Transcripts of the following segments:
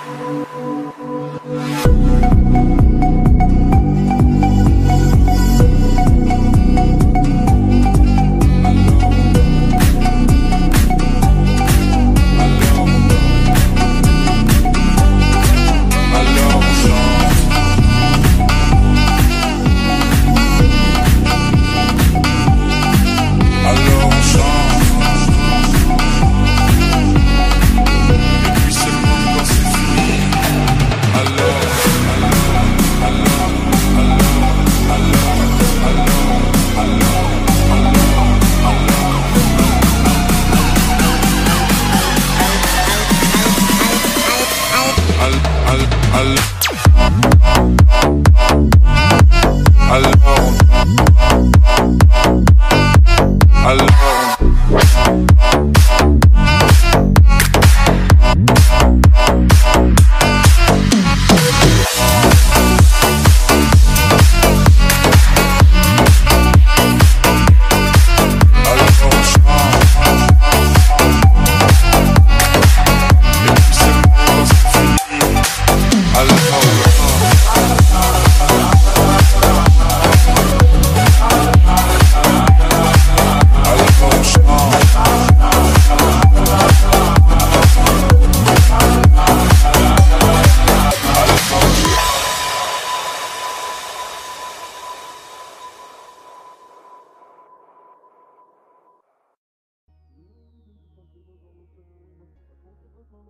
Thank you. I love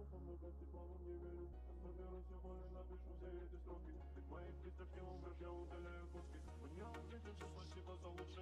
помогать и плавом не верю Наберу все больше, напишу все эти строки От моих листов не умрешь, я удаляю куски. Мне ответил, что спасибо за лучшее